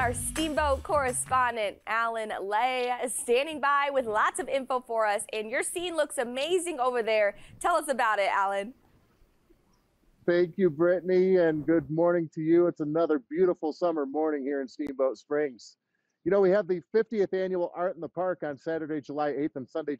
our steamboat correspondent, Alan Lay, is standing by with lots of info for us. And your scene looks amazing over there. Tell us about it, Alan. Thank you, Brittany, and good morning to you. It's another beautiful summer morning here in Steamboat Springs. You know, we have the 50th annual Art in the Park on Saturday, July 8th and Sunday,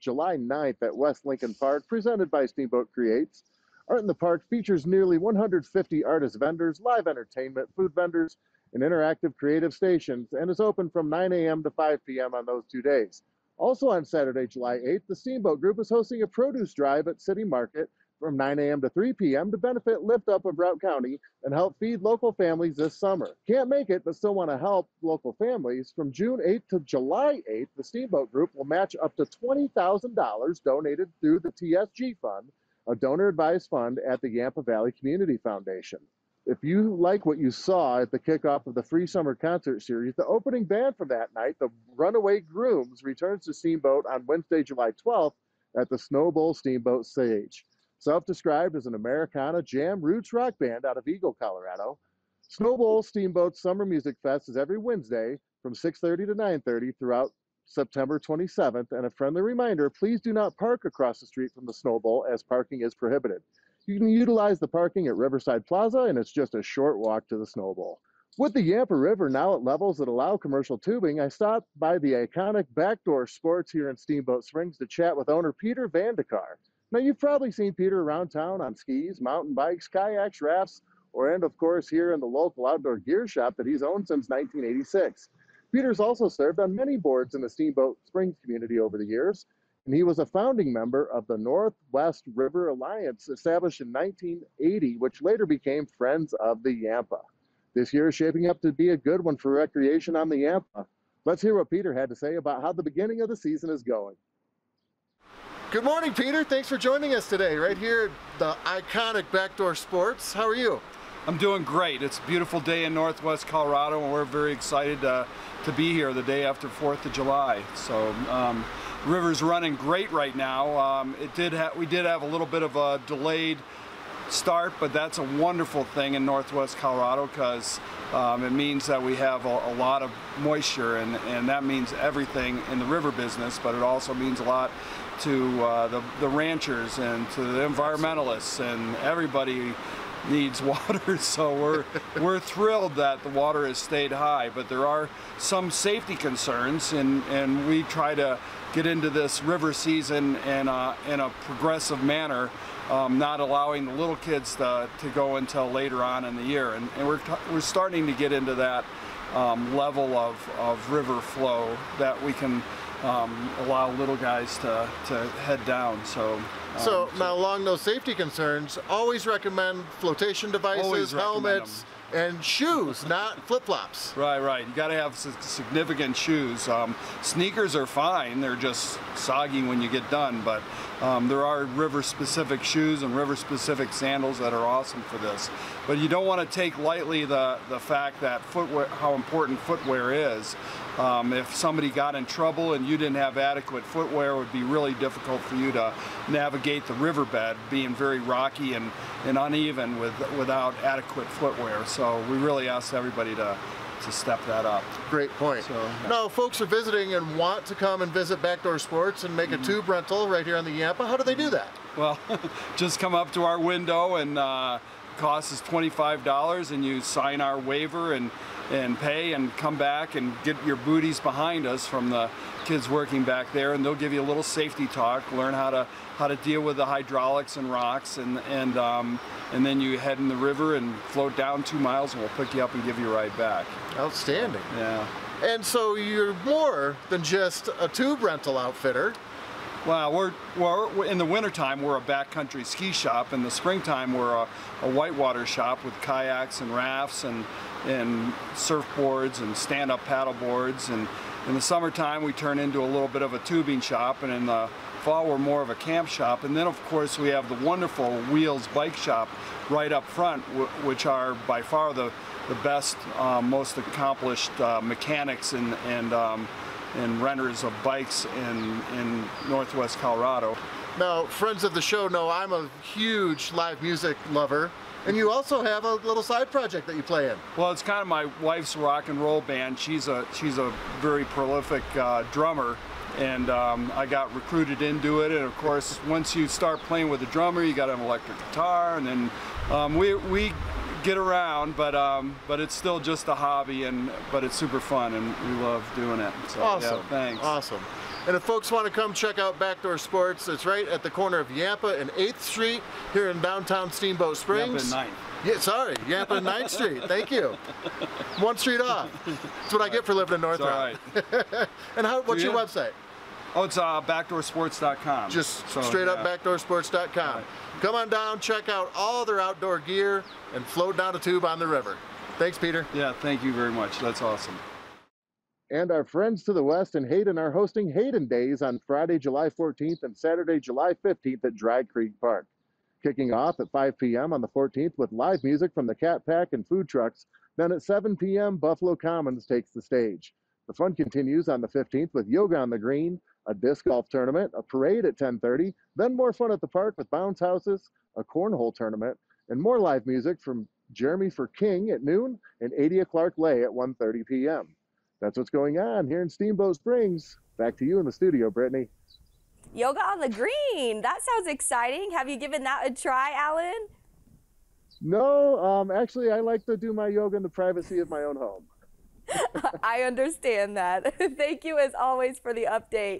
July 9th at West Lincoln Park, presented by Steamboat Creates. Art in the Park features nearly 150 artist vendors, live entertainment, food vendors, and interactive creative stations, and is open from 9 a.m. to 5 p.m. on those two days. Also on Saturday, July 8th, the Steamboat Group is hosting a produce drive at City Market from 9 a.m. to 3 p.m. to benefit Lift Up of Routt County and help feed local families this summer. Can't make it, but still want to help local families. From June 8th to July 8th, the Steamboat Group will match up to $20,000 donated through the TSG Fund a donor advised fund at the Yampa Valley Community Foundation. If you like what you saw at the kickoff of the free summer concert series, the opening band from that night, the Runaway Grooms, returns to Steamboat on Wednesday, July 12th at the Snowbowl Steamboat stage. Self described as an Americana jam roots rock band out of Eagle, Colorado, Snowbowl Steamboat Summer Music Fest is every Wednesday from 6:30 to 9:30 throughout September 27th. And a friendly reminder please do not park across the street from the Snowbowl as parking is prohibited. You can utilize the parking at Riverside Plaza, and it's just a short walk to the Snowbowl. With the Yampa River now at levels that allow commercial tubing, I stopped by the iconic Backdoor Sports here in Steamboat Springs to chat with owner Peter Van De Carr. Now, you've probably seen Peter around town on skis, mountain bikes, kayaks, rafts, or, and of course, here in the local outdoor gear shop that he's owned since 1986. Peters also served on many boards in the Steamboat Springs community over the years, and he was a founding member of the Northwest River Alliance, established in 1980, which later became Friends of the Yampa. This year is shaping up to be a good one for recreation on the Yampa. Let's hear what Peter had to say about how the beginning of the season is going. Good morning, Peter. Thanks for joining us today, right here at the iconic Backdoor Sports. How are you? I'm doing great. It's a beautiful day in Northwest Colorado, and we're very excited uh, to be here the day after 4th of July. So um, river's running great right now. Um, it did we did have a little bit of a delayed start, but that's a wonderful thing in Northwest Colorado because um, it means that we have a, a, lot of moisture, and, and that means everything in the river business, but it also means a lot to uh, the, the ranchers and to the environmentalists and everybody needs water, so we're we're thrilled that the water has stayed high. But there are some safety concerns, and and we try to get into this river season in a, in a progressive manner, um, not allowing the little kids to, to go until later on in the year, and, and we're we're starting to get into that um, level of, of river flow that we can um, allow little guys to, to head down. So so um, now, along those safety concerns, always recommend flotation devices, helmets, and shoes, not flip-flops. Right, right. You got to have significant shoes. Um, sneakers are fine; they're just soggy when you get done. But um, there are river-specific shoes and river-specific sandals that are awesome for this. But you don't want to take lightly the the fact that footwear, how important footwear is. Um, if somebody got in trouble and you didn't have adequate footwear, it would be really difficult for you to navigate the riverbed, being very rocky and, and uneven with, without adequate footwear. So we really ask everybody to to step that up. Great point. So, yeah. Now, folks are visiting and want to come and visit Backdoor Sports and make mm -hmm. a mm-hmm. tube rental right here on the Yampa. How do they do that? Well, just come up to our window and uh, cost is $25 and you sign our waiver and and pay and come back and get your booties behind us from the kids working back there. And they'll give you a little safety talk learn how to how to deal with the hydraulics and rocks and and um, and then you head in the river and float down two miles and we'll pick you up and give you a ride back. Outstanding. Yeah. And so you're more than just a tube rental outfitter well, we're, we're in the wintertime, we're a backcountry ski shop. In the springtime, we're a, a whitewater shop with kayaks and rafts and, and surfboards and stand-up paddle boards. And in the summertime, we turn into a little bit of a tubing shop. And in the fall, we're more of a camp shop. And then, of course, we have the wonderful Wheels Bike Shop right up front, which are by far the, the best, uh, most accomplished uh, mechanics and, and um, and renters of bikes in, in northwest Colorado. Now, friends of the show know I'm a huge live music lover. And you also have a little side project that you play in. Well, it's kind of my wife's rock and roll band. She's a she's a very prolific uh, drummer, and um, I got recruited into it. And of course, once you start playing with a drummer, you got an electric guitar, and then um, we we get around, but um, but it's still just a hobby, and but it's super fun, and we love doing it. So, Awesome. Yeah, thanks. Awesome. And if folks want to come check out Backdoor Sports, it's right at the corner of Yampa and 8th Street here in downtown Steamboat Springs. Ninth. Yeah, sorry, Yampa and 9th Street. Thank you. One street off. That's what I get for living in North Routt. right. And how, what's your website? Oh, it's uh, backdoorsports.com. Just So, straight up yeah. backdoorsports.com. Come on down, check out all their outdoor gear, and float down a tube on the river. Thanks, Peter. Yeah, thank you very much. That's awesome. And our friends to the west in Hayden are hosting Hayden Days on Friday, July 14th and Saturday, July 15th at Dry Creek Park. Kicking off at 5 p.m. on the 14th with live music from the Cat Pack and food trucks. Then at 7 p.m., Buffalo Commons takes the stage. The fun continues on the 15th with yoga on the green, a disc golf tournament, a parade at 10:30, then more fun at the park with bounce houses, a cornhole tournament, and more live music from Jeremy for King at noon and Adia Clark Lay at 1:30 p.m. That's what's going on here in Steamboat Springs. Back to you in the studio, Brittany. Yoga on the green. That sounds exciting. Have you given that a try, Alan? No, um, actually, I like to do my yoga in the privacy of my own home. I understand that. Thank you as always for the update.